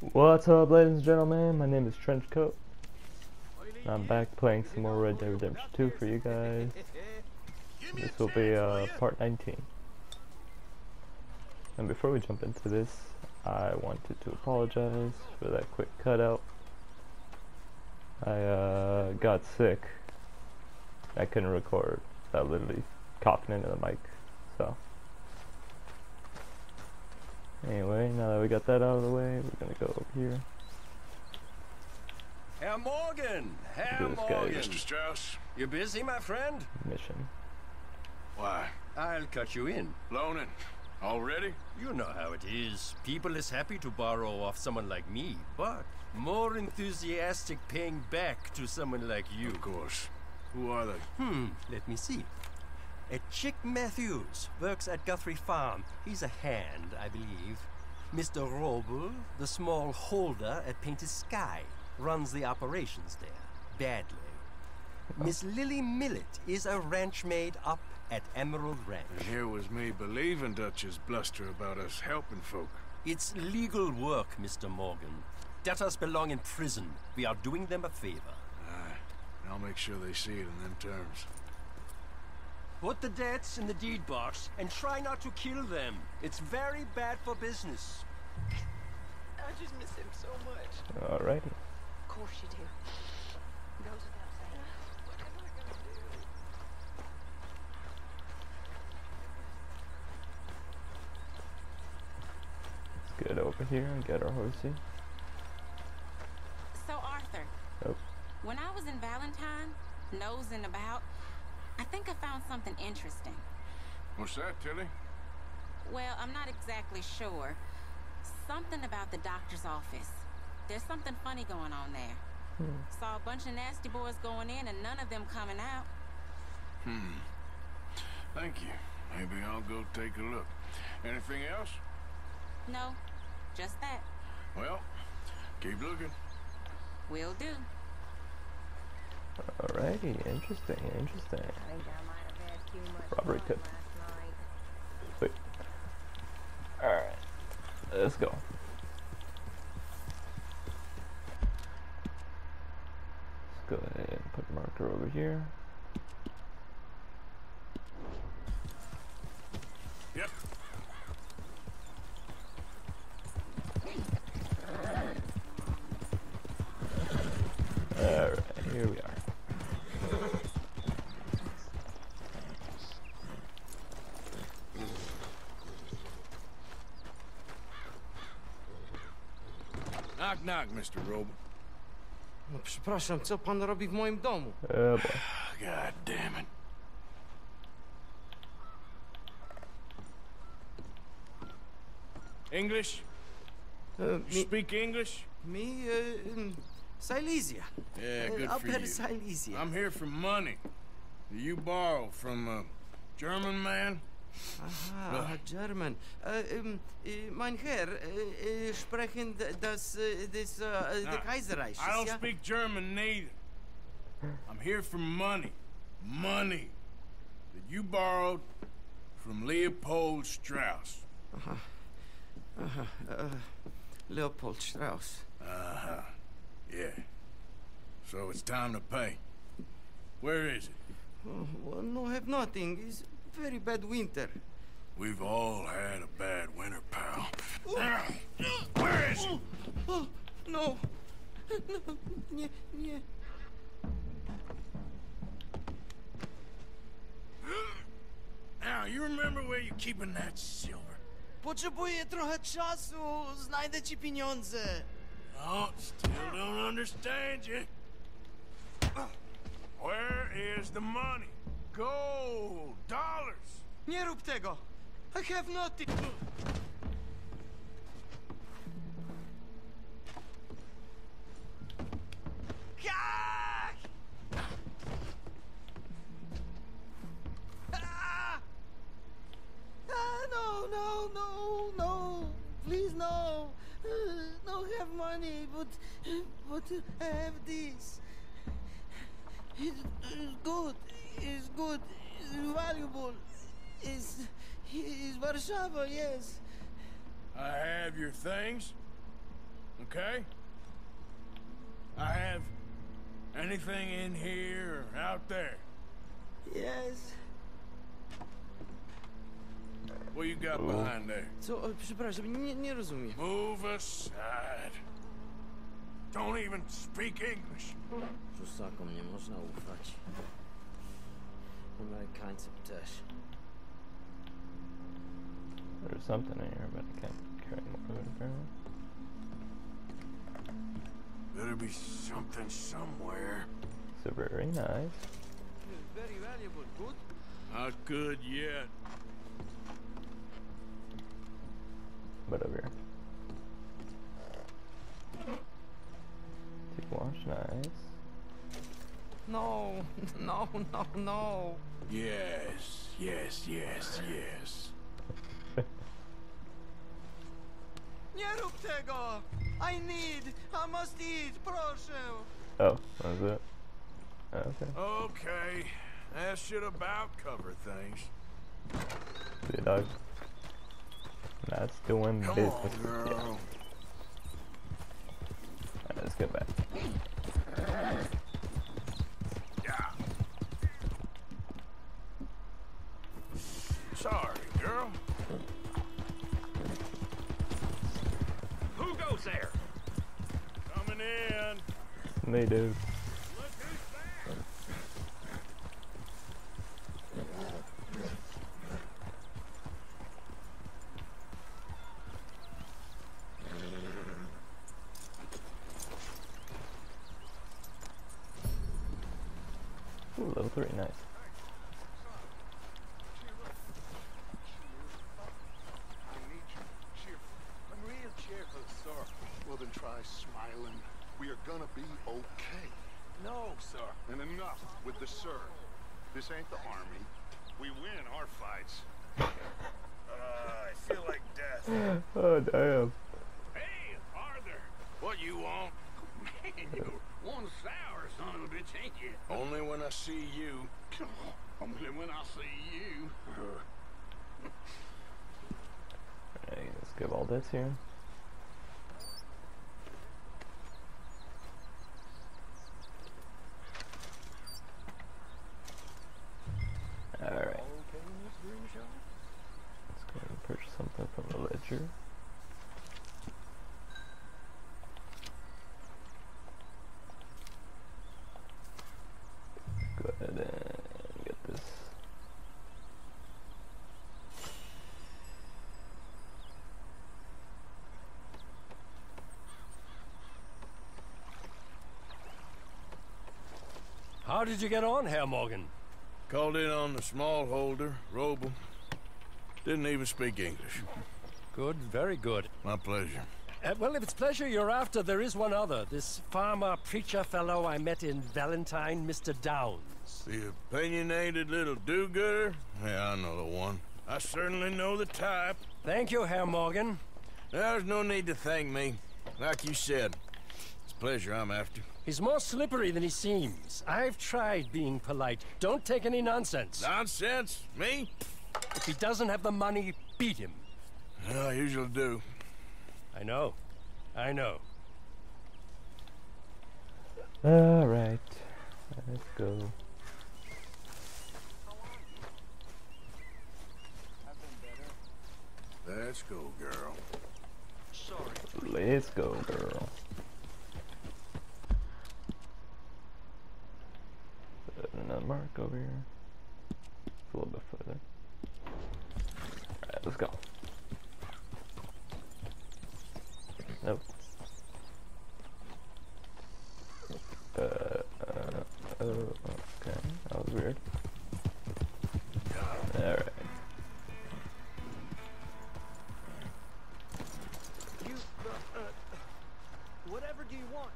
What's up, ladies and gentlemen? My name is Trenchcoat. I'm back playing some more Red Dead Redemption 2 for you guys. This will be uh, part 19. And before we jump into this, I wanted to apologize for that quick cutout. I uh, got sick. I couldn't record. I literally coughing into the mic. So. Anyway, now that we got that out of the way, we're gonna go over here. Herr Morgan! Herr this guy. Morgan! Mr. Strauss, You busy, my friend? Mission. why? I'll cut you in. Loaning? Already? You know how it is. People is happy to borrow off someone like me, but more enthusiastic paying back to someone like you. Of course. Who are they? Hmm, let me see. A Chick Matthews works at Guthrie Farm. He's a hand, I believe. Mr. Roble, the small holder at Painted Sky, runs the operations there. Badly. Miss Lily Millet is a ranch maid up at Emerald Ranch. And here was me believing Dutch's bluster about us helping folk. It's legal work, Mr. Morgan. Debtors belong in prison. We are doing them a favor. Aye. I'll make sure they see it in them terms. Put the debts in the deed box and try not to kill them. It's very bad for business. I just miss him so much. Alrighty. Of course you do. Goes without saying. What am I gonna do? Let's get over here and get our horsey. So Arthur, Oh, when I was in Valentine, nosing about, I think I found something interesting. What's that, Tilly? Well, I'm not exactly sure. Something about the doctor's office. There's something funny going on there. Saw a bunch of nasty boys going in and none of them coming out. Hmm. Thank you. Maybe I'll go take a look. Anything else? No, just that. Well, keep looking. Will do. Alrighty. Interesting, interesting. Robbery tip. Wait. Alright. Let's go ahead and put marker over here. Yep. Alright, here we are. Knock, knock, Mr. Roble. No przepraszam, co pan robi w moim domu? Boy. God damn it. English? You speak English? Me, em, Silesia. Yeah, good for you. Silesia. I'm here for money. that You borrow from a German man? Aha, German. Äh, mein Herr, sprechen das, Nah, der Kaiserreich, I don't ja? speak German neither. I'm here for money. Money that you borrowed from Leopold Strauss. Äh, Leopold Strauss. Uh-huh. Yeah. So it's time to pay. Where is it? Oh, well, no, have nothing. It's very bad winter. We've all had a bad winter, pal. Ah, where is it? Oh, oh, no. No, nie, nie. Now, you remember where you're keeping that silver? Potrzebuję trochę czasu. Znajdę ci pieniądze. Oh, still don't understand you. Where is the money? Gold, dollars. Nie rób tego. I have nothing. Ah! Ah, no, no, no, no. Please, no. Uh, no have money, but but I have this. It's, it's good. It's good. It's valuable. It's, it's Warszawa, yes. I have your things. okay? I have anything in here or out there. Yes. What you got oh. behind there? Co? O, oh, Przepraszam, nie, nie rozumiem. Move aside. Don't even speak English. Prusakom nie można ufać. Amerykańcom dish. There's something in here, but I can't carry more of it apparently. Better be something somewhere. So very nice. Very valuable, good? Not good yet. But over here. Take wash, nice. No, no, no, no. Yes, yes, yes, yes. Nie rób tego! I need, I must eat, proszę! Oh, that was it. Oh, okay. Okay, that should about cover things. See dog. That's doing Come business. on, Yeah. girl. Let's get back. Yeah. Sorry, girl. Who goes there? Coming in. They do. Look who's there. Ooh, level 3, nice. I need you cheerful. I'm real cheerful, sir. Well, then try smiling. We are gonna be okay. No, sir. And enough with the sir. This ain't the army. We win our fights. Uh, I feel like death. Oh, damn. Hey, Arthur. What you want? Man, you're one sour son of a bitch, ain't you? Only when I see you. Only when I see you. Alright, let's get all this here. Alright. Let's go and purchase something from the ledger. Go ahead and get this. How did you get on, Herr Morgan? Called in on the small holder, Roble. Didn't even speak English. Good, very good. My pleasure. Uh, well, if it's pleasure you're after, there is one other. This farmer preacher fellow I met in Valentine, Mr. Downes. The opinionated little do-gooder? Yeah, I know the one. I certainly know the type. Thank you, Herr Morgan. There's no need to thank me. Like you said, it's pleasure I'm after. He's more slippery than he seems. I've tried being polite. Don't take any nonsense. Nonsense? Me? If he doesn't have the money, beat him. Yeah, I usually do. I know. I know. Alright. Let's go. Let's go, girl. Sorry. Let's go, girl. Put another mark over here. It's a little bit further. Alright, let's go. Nope. Uh, uh, oh, okay. That was weird. Alright. You, uh, uh, whatever do you want?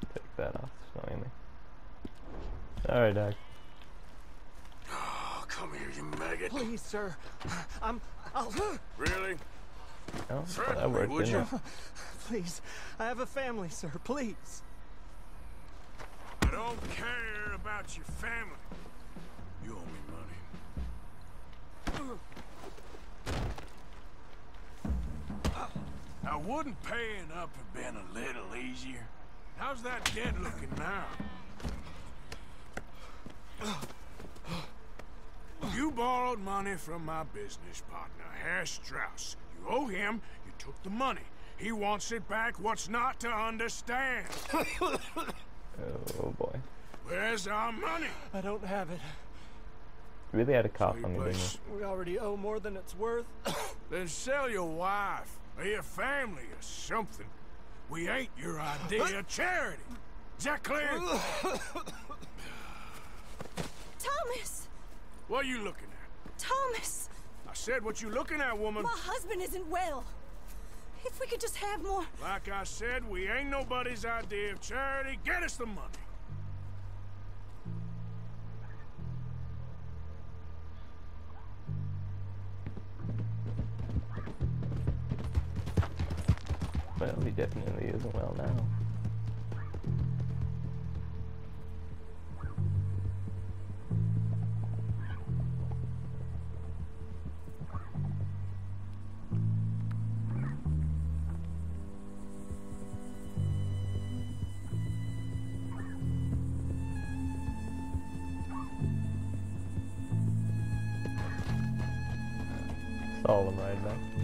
Just take that off, snowing me. Alright, Doc. Oh, come here, you maggot. Please, sir. I'm, I'll, Really? Oh, well, that worked, would didn't you? it? please. I have a family, sir. Please. I don't care about your family. You owe me money. Now, wouldn't paying up have been a little easier? How's that dead looking now? You borrowed money from my business partner, Herr Strauss. You owe him, you took the money. He wants it back. What's not to understand? Oh, oh boy. Where's our money? I don't have it. Really had a cough Three on me, didn't bucks. you? We already owe more than it's worth. Then sell your wife or your family or something. We ain't your idea of charity. Is that clear? Thomas! What are you looking at? Thomas! I said what you looking at, woman. My husband isn't well. If we could just have more. Like I said, we ain't nobody's idea of charity. Get us the money. Well, he definitely isn't well now. Him right back.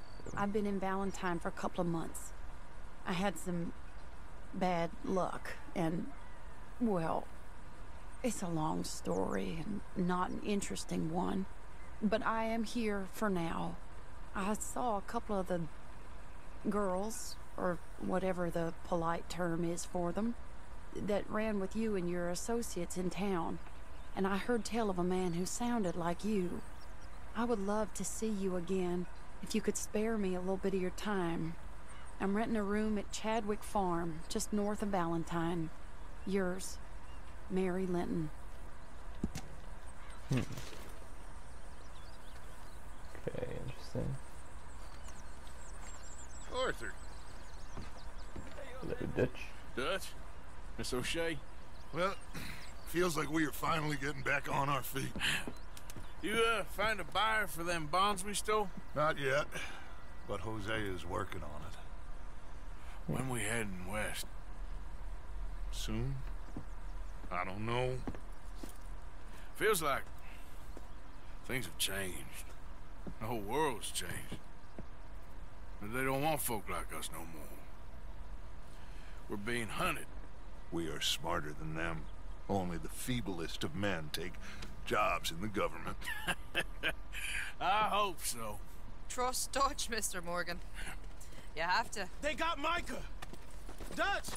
I've been in Valentine for a couple of months. I had some bad luck, and, well, it's a long story and not an interesting one. But I am here for now. I saw a couple of the girls, or whatever the polite term is for them, that ran with you and your associates in town. And I heard tell of a man who sounded like you. I would love to see you again if you could spare me a little bit of your time. I'm renting a room at Chadwick Farm, just north of Valentine. Yours, Mary Linton. Hmm. Okay, interesting. Arthur. Hello, Dutch. Dutch? Miss O'Shea? Well, feels like we are finally getting back on our feet. You, uh, find a buyer for them bonds we stole? Not yet, but Josiah is working on it. When we heading west? Soon? I don't know. Feels like things have changed. The whole world's changed. But they don't want folk like us no more. We're being hunted. We are smarter than them. Only the feeblest of men take jobs in the government. I hope so. Trust Dutch, Mr. Morgan. You have to. They got Micah! Dutch!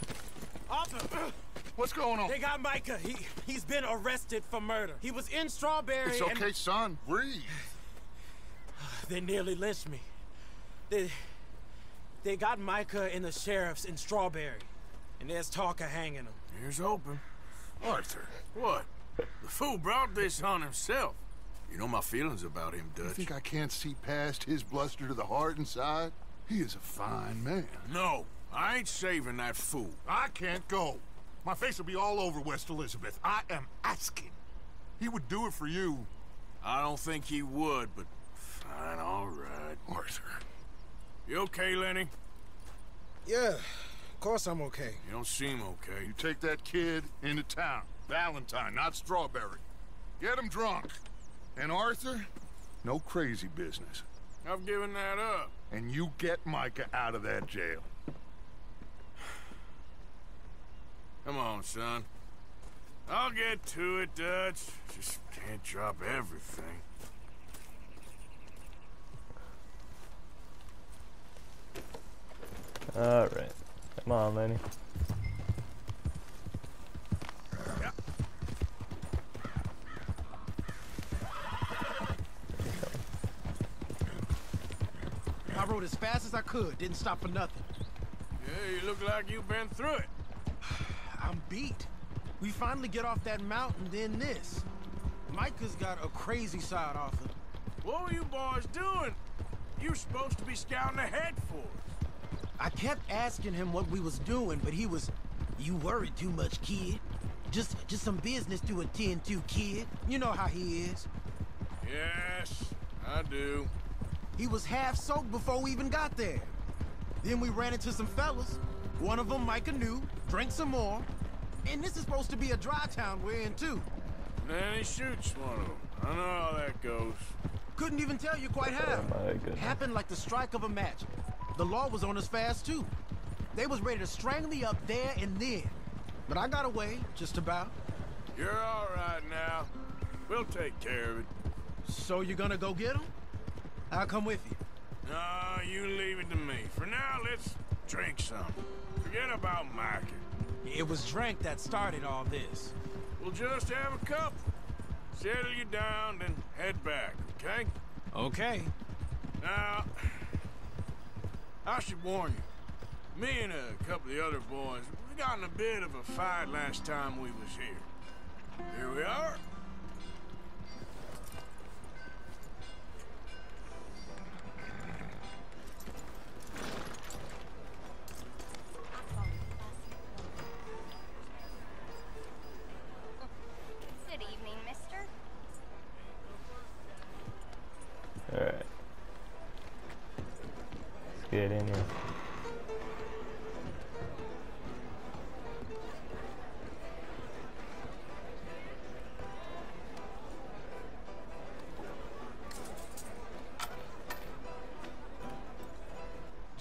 Arthur! What's going on? They got Micah. He, he's been arrested for murder. He was in Strawberry It's and- okay, son. Breathe. They nearly lynched me. They, they got Micah and the sheriffs in Strawberry. And there's talk of hanging him. Here's open. Arthur, what? The fool brought this on himself. You know my feelings about him, Dutch. You think I can't see past his bluster to the heart inside? He is a fine man. No, I ain't saving that fool. I can't go. My face will be all over West Elizabeth. I am asking. He would do it for you. I don't think he would, but fine, all right. Arthur. You okay, Lenny? Yeah, of course I'm okay. You don't seem okay. You take that kid into town. Valentine, not Strawberry. Get him drunk. And Arthur, no crazy business. I've given that up. And you get Micah out of that jail. Come on, son. I'll get to it, Dutch. Just can't drop everything. Alright. Come on, Lenny. Could, didn't stop for nothing. Yeah, you look like you've been through it. I'm beat. We finally get off that mountain, then this. Micah's got a crazy side off it. What were you boys doing? You supposed to be scouting ahead for us. I kept asking him what we was doing, but he was, you worry too much, kid. Just, just some business to attend to, kid. You know how he is. Yes, I do. He was half soaked before we even got there. Then we ran into some fellas. One of them Micah knew, drank some more. And this is supposed to be a dry town we're in, too. Then he shoots one of them. I know how that goes. Couldn't even tell you quite how. Oh. Happened like the strike of a match. The law was on us fast, too. They was ready to strangle me up there and then. But I got away, just about. You're all right now. We'll take care of it. So you're gonna go get him? I'll come with you. No, you leave it to me. For now, let's drink some. Forget about Micah. It was drink that started all this. We'll just have a couple. Settle you down, then head back, okay? Okay. Now, I should warn you. Me and a couple of the other boys, we got in a bit of a fight last time we was here. Here we are.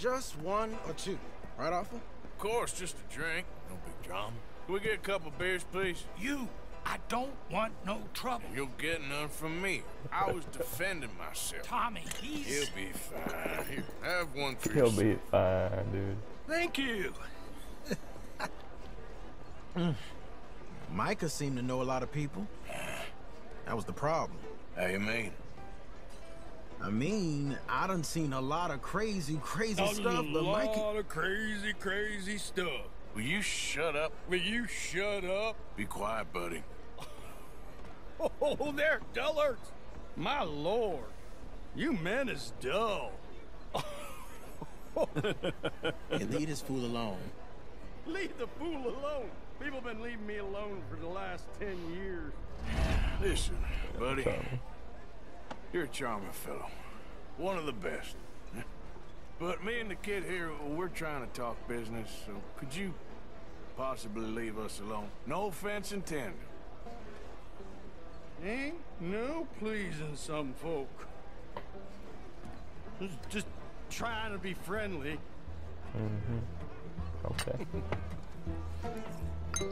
Just one or two. Right, Alpha? Of course, just a drink. No big drama. Can we get a couple beers, please? You, I don't want no trouble. You'll get none from me. I was defending myself. Tommy, he's... He'll be fine. Here, have one for He'll yourself. be fine, dude. Thank you. Micah seemed to know a lot of people. That was the problem. How you mean? I mean, I done seen a lot of crazy, crazy A stuff, but lot of crazy, crazy stuff. Will you shut up? Will you shut up? Be quiet, buddy. Oh, there, dullards. My lord, you men is dull. Hey, leave this fool alone. Leave the fool alone. People been leaving me alone for the last ten years. Listen, buddy. You're a charming fellow. One of the best. But me and the kid here, we're trying to talk business, so could you possibly leave us alone? No offense intended. Ain't no pleasing some folk. Just, just trying to be friendly. Mm-hmm. Okay.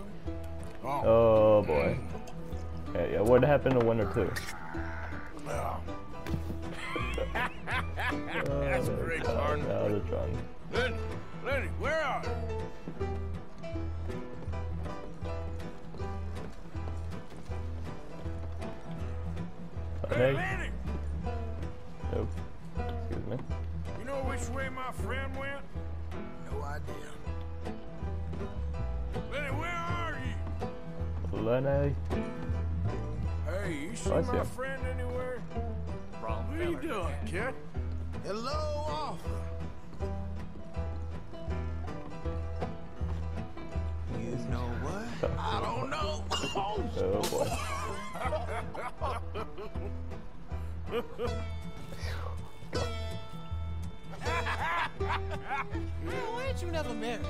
Oh, Oh boy. Yeah, yeah. What happened to one or two? Well. Uh, That's great, partner. Now they're drunk. Lenny, Lenny, where are you? Hey. Hey, Lenny! Nope. Excuse me. You know which way my friend went? No idea. Lenny, where are you? Lenny. Hey, you oh, see Oh, my him. friend anywhere? Wrong What are you doing, kid? Hello, Arthur. You know what? I don't know. Oh boy. Why ain't you never married?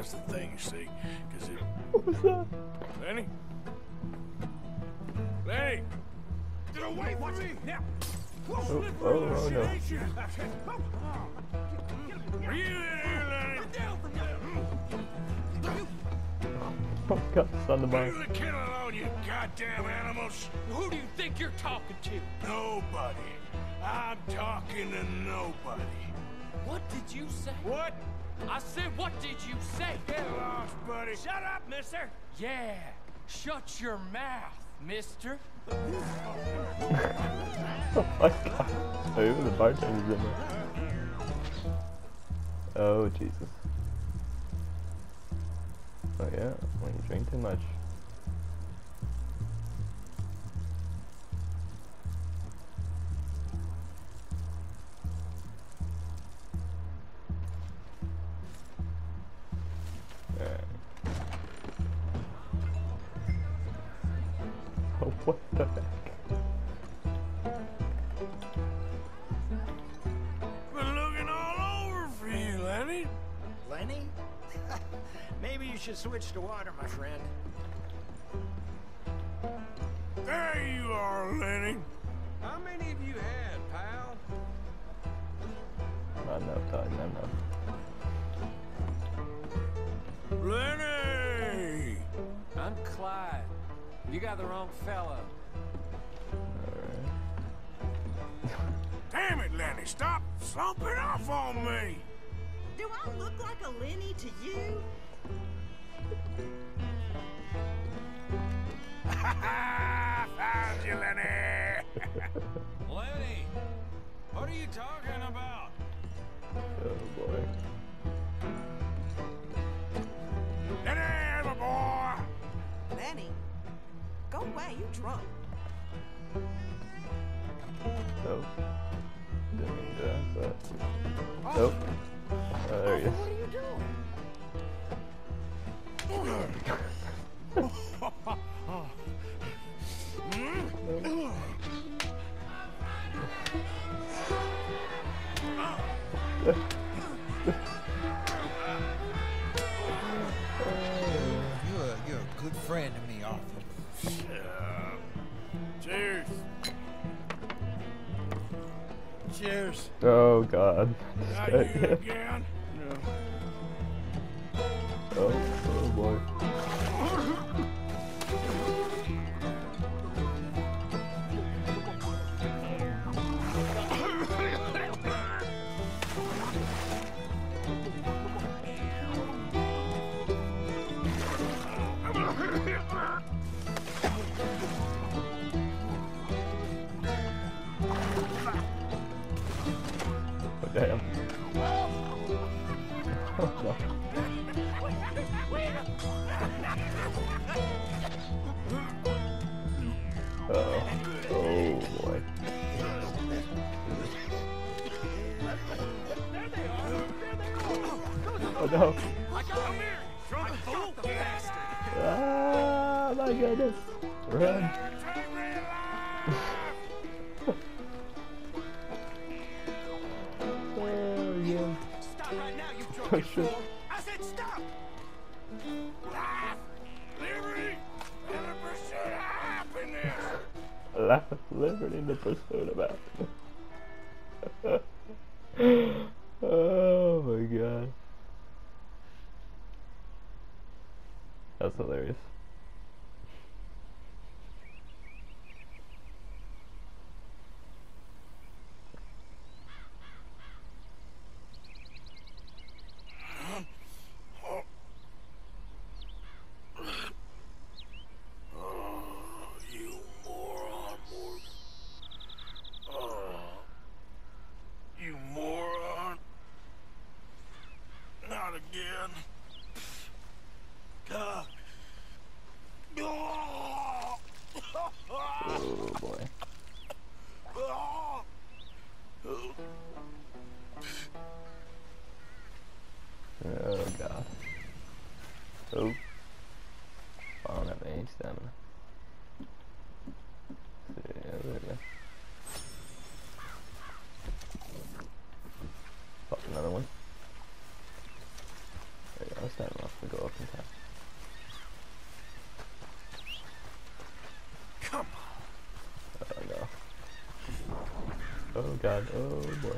That's the thing, you see, because it... What was that? Lenny? Lenny! Get away from me! Now! Oh oh, oh, oh, oh no. Are you in here, Lenny? Oh god, it's on the Leave bar. the kid alone, you goddamn animals? Who do you think you're talking to? Nobody. I'm talking to nobody. What did you say? What? I said, what did you say? Get lost, buddy. Shut up, mister. Yeah, shut your mouth, mister. oh my god. Oh, even the bartender's in there. Oh, Jesus. Oh yeah, when you drink too much. Should switch to water, my friend. There you are, Lenny. How many have you had, pal? Not enough, dog, not enough. Lenny! I'm Clyde. You got the wrong fella. Damn it, Lenny, stop slumping off on me! Do I look like a Lenny to you? Found you, Lenny! Lenny, what are you talking about? Oh boy. Lenny, my boy! Lenny, go away, you drunk. Oh. Didn't mean to, but. Oh. Nope. Oh god. Oh. Oh boy. Oh no. Ah, my goodness. Run. The pursuit of happiness. oh my god. That's hilarious. Oh, you moron, Morgan. Oh, you moron. Not again. God. Oh, Oh boy. oh. Oh god. Oh. I don't have any stamina. Let's see, yeah, there we go. Pop another one. There you go, stamina off to go up in time. Come Oh no. Oh god, oh boy.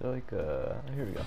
So like, uh, here we go.